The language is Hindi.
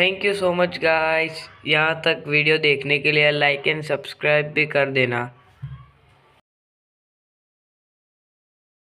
Thank you so much guys यहाँ तक वीडियो देखने के लिए लाइक एंड सब्सक्राइब भी कर देना।